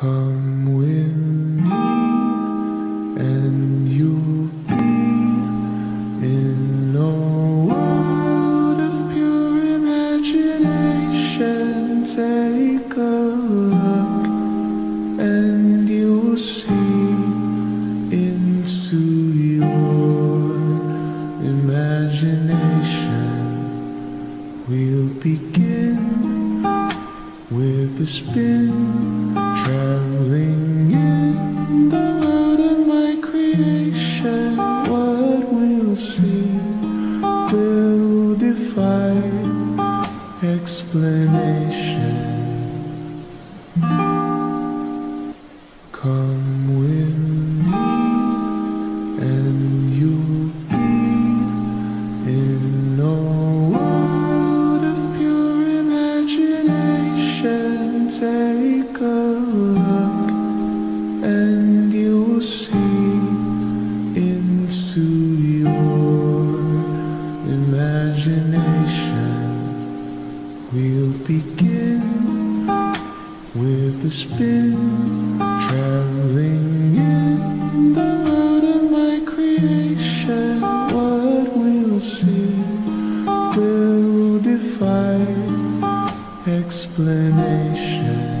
Come with me and you'll be in a world of pure imagination. Take a look and you'll see into your imagination. We'll begin with a spin, traveling in the world of my creation. What we'll see will defy explanation. Come with me, and you'll be in a imagination. We'll begin with a spin, traveling in the world of my creation. What we'll see will defy explanation.